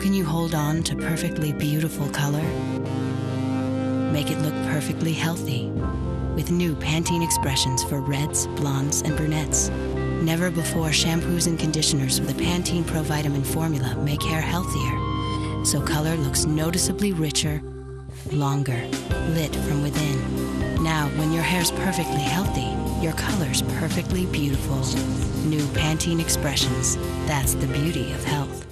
can you hold on to perfectly beautiful color? Make it look perfectly healthy with new Pantene expressions for reds, blondes, and brunettes. Never before shampoos and conditioners with a Pantene Pro Vitamin formula make hair healthier, so color looks noticeably richer, longer, lit from within. Now, when your hair's perfectly healthy, your color's perfectly beautiful. New Pantene expressions. That's the beauty of health.